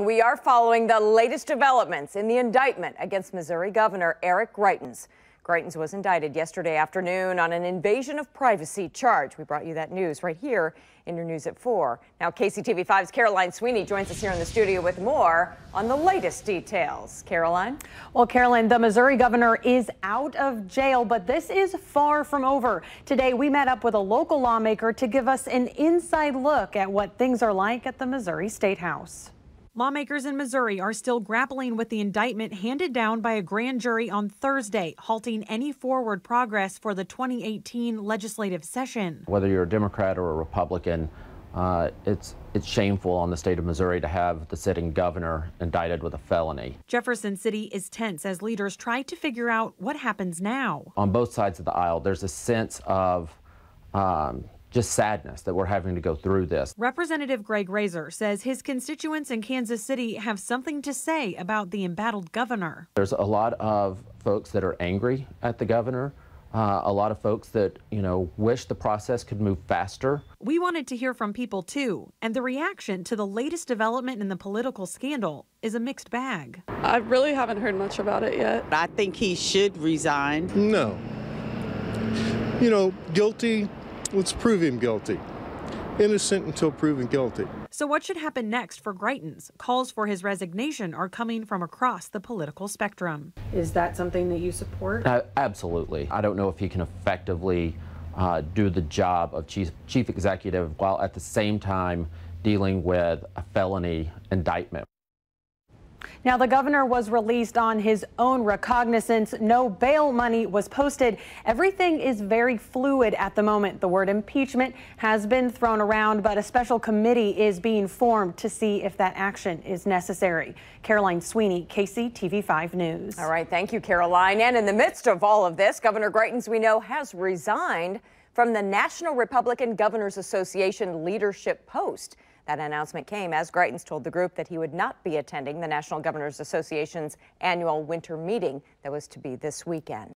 We are following the latest developments in the indictment against Missouri Governor Eric Greitens. Greitens was indicted yesterday afternoon on an invasion of privacy charge. We brought you that news right here in your news at 4. Now, KCTV5's Caroline Sweeney joins us here in the studio with more on the latest details. Caroline? Well, Caroline, the Missouri governor is out of jail, but this is far from over. Today, we met up with a local lawmaker to give us an inside look at what things are like at the Missouri State House. Lawmakers in Missouri are still grappling with the indictment handed down by a grand jury on Thursday, halting any forward progress for the 2018 legislative session. Whether you're a Democrat or a Republican, uh, it's it's shameful on the state of Missouri to have the sitting governor indicted with a felony. Jefferson City is tense as leaders try to figure out what happens now. On both sides of the aisle, there's a sense of um, just sadness that we're having to go through this. Representative Greg Razer says his constituents in Kansas City have something to say about the embattled governor. There's a lot of folks that are angry at the governor. Uh, a lot of folks that, you know, wish the process could move faster. We wanted to hear from people too, and the reaction to the latest development in the political scandal is a mixed bag. I really haven't heard much about it yet. I think he should resign. No. You know, guilty Let's prove him guilty. Innocent until proven guilty. So, what should happen next for Greitens? Calls for his resignation are coming from across the political spectrum. Is that something that you support? Uh, absolutely. I don't know if he can effectively uh, do the job of chief, chief executive while at the same time dealing with a felony indictment. Now, the governor was released on his own recognizance. No bail money was posted. Everything is very fluid at the moment. The word impeachment has been thrown around, but a special committee is being formed to see if that action is necessary. Caroline Sweeney, KCTV5 News. All right. Thank you, Caroline. And in the midst of all of this, Governor Greitens, we know, has resigned from the National Republican Governors Association leadership post. That announcement came as Greitens told the group that he would not be attending the National Governors Association's annual winter meeting that was to be this weekend.